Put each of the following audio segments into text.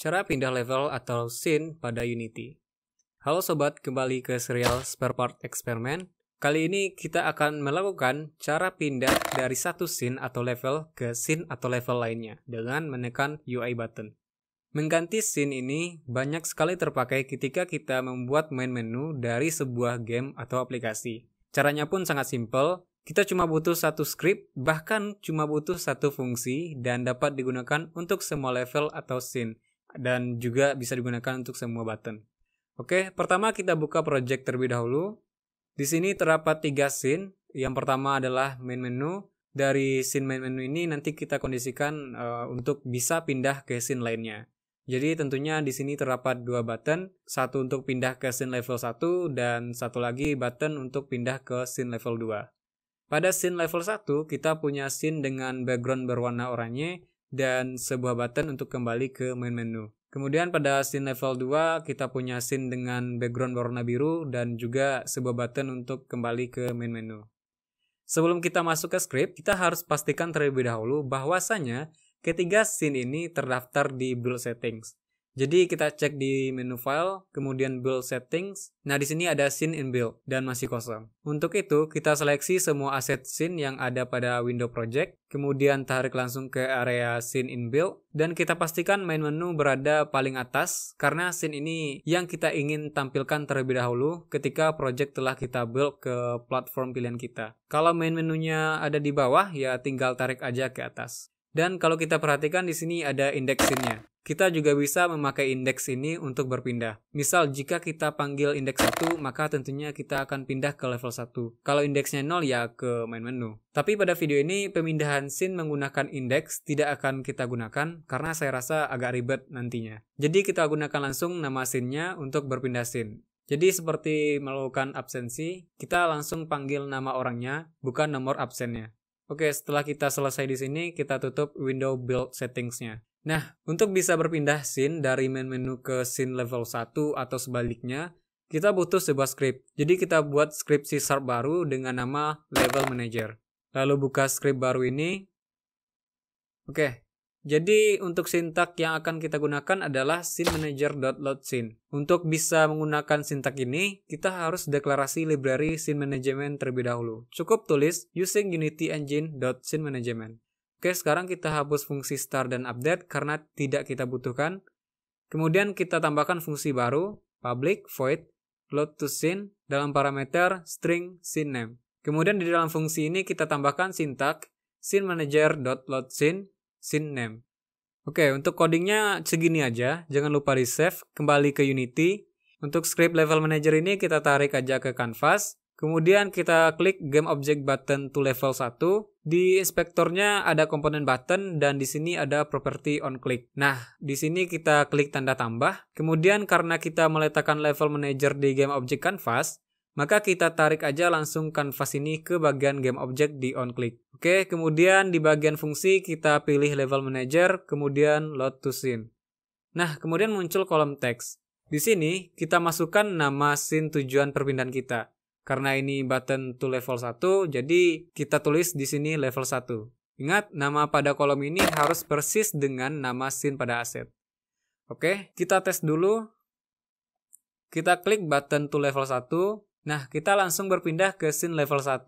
Cara pindah level atau scene pada Unity. Halo sobat, kembali ke serial Spare Part Experiment. Kali ini kita akan melakukan cara pindah dari satu scene atau level ke scene atau level lainnya dengan menekan UI button. Mengganti scene ini banyak sekali terpakai ketika kita membuat main menu dari sebuah game atau aplikasi. Caranya pun sangat simpel, kita cuma butuh satu script, bahkan cuma butuh satu fungsi dan dapat digunakan untuk semua level atau scene dan juga bisa digunakan untuk semua button. Oke, pertama kita buka project terlebih dahulu. Di sini terdapat tiga scene. Yang pertama adalah main menu. Dari scene main menu ini nanti kita kondisikan uh, untuk bisa pindah ke scene lainnya. Jadi tentunya di sini terdapat dua button, satu untuk pindah ke scene level 1 dan satu lagi button untuk pindah ke scene level 2. Pada scene level 1 kita punya scene dengan background berwarna oranye dan sebuah button untuk kembali ke main menu. Kemudian pada scene level 2 kita punya scene dengan background warna biru dan juga sebuah button untuk kembali ke main menu. Sebelum kita masuk ke script, kita harus pastikan terlebih dahulu bahwasanya ketiga scene ini terdaftar di build settings. Jadi kita cek di menu file, kemudian build settings. Nah di sini ada scene in build dan masih kosong. Untuk itu kita seleksi semua aset scene yang ada pada window project, kemudian tarik langsung ke area scene in build dan kita pastikan main menu berada paling atas karena scene ini yang kita ingin tampilkan terlebih dahulu ketika project telah kita build ke platform pilihan kita. Kalau main menunya ada di bawah ya tinggal tarik aja ke atas. Dan kalau kita perhatikan di sini ada index scene-nya. Kita juga bisa memakai indeks ini untuk berpindah. Misal jika kita panggil indeks 1, maka tentunya kita akan pindah ke level 1. Kalau indeksnya 0 ya ke main menu. Tapi pada video ini pemindahan scene menggunakan indeks tidak akan kita gunakan karena saya rasa agak ribet nantinya. Jadi kita gunakan langsung nama scene-nya untuk berpindah scene. Jadi seperti melakukan absensi, kita langsung panggil nama orangnya, bukan nomor absennya. Oke, setelah kita selesai di sini, kita tutup window build settings-nya. Nah, untuk bisa berpindah scene dari main menu ke scene level 1 atau sebaliknya, kita butuh sebuah script. Jadi kita buat script C Sharp baru dengan nama level manager. Lalu buka script baru ini. Oke, jadi untuk sintak yang akan kita gunakan adalah scene manager.loadScene. Untuk bisa menggunakan sintak ini, kita harus deklarasi library scene management terlebih dahulu. Cukup tulis using unity engine.scene management. Oke, sekarang kita hapus fungsi start dan update karena tidak kita butuhkan. Kemudian kita tambahkan fungsi baru, public void load to scene dalam parameter string scene name. Kemudian di dalam fungsi ini kita tambahkan sintak scene manager.loadScene scene name. Oke, untuk codingnya segini aja. Jangan lupa di save, kembali ke Unity. Untuk script level manager ini kita tarik aja ke canvas. Kemudian kita klik Game Object Button to level 1. Di inspektornya ada komponen button dan di sini ada property on click. Nah, di sini kita klik tanda tambah. Kemudian karena kita meletakkan level manager di Game Object Canvas, maka kita tarik aja langsung canvas ini ke bagian Game Object di on click. Oke, kemudian di bagian fungsi kita pilih level manager, kemudian load to scene. Nah, kemudian muncul kolom teks. Di sini kita masukkan nama scene tujuan perpindahan kita. Karena ini button to level 1, jadi kita tulis di sini level 1. Ingat, nama pada kolom ini harus persis dengan nama scene pada aset. Oke, kita tes dulu. Kita klik button to level 1. Nah, kita langsung berpindah ke scene level 1.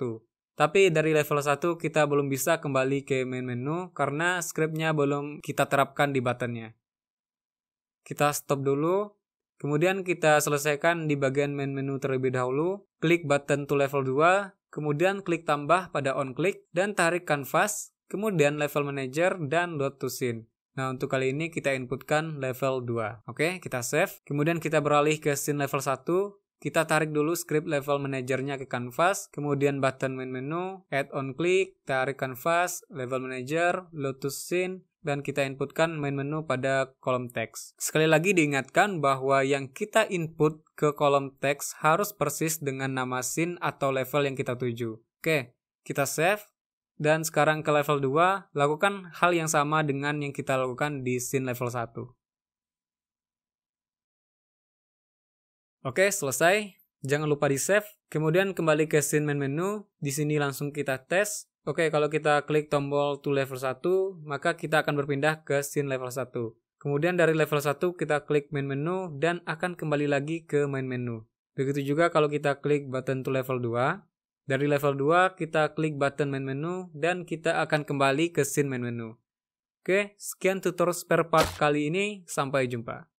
Tapi dari level 1 kita belum bisa kembali ke main menu karena scriptnya belum kita terapkan di buttonnya. Kita stop dulu. Kemudian kita selesaikan di bagian main menu terlebih dahulu, klik button to level 2, kemudian klik tambah pada on click, dan tarik canvas, kemudian level manager, dan load to scene. Nah, untuk kali ini kita inputkan level 2. Oke, kita save. Kemudian kita beralih ke scene level 1. Kita tarik dulu script level manajernya ke canvas, kemudian button main menu, add on click, tarik canvas, level manager, load to scene, dan kita inputkan main menu pada kolom teks. Sekali lagi diingatkan bahwa yang kita input ke kolom teks harus persis dengan nama scene atau level yang kita tuju. Oke, kita save. Dan sekarang ke level 2, lakukan hal yang sama dengan yang kita lakukan di scene level 1. Oke, selesai. Jangan lupa di save. Kemudian kembali ke scene main menu. Di sini langsung kita tes Oke, kalau kita klik tombol to level 1, maka kita akan berpindah ke scene level 1. Kemudian dari level 1 kita klik main menu dan akan kembali lagi ke main menu. Begitu juga kalau kita klik button to level 2. Dari level 2 kita klik button main menu dan kita akan kembali ke scene main menu. Oke, sekian tutorial spare part kali ini. Sampai jumpa.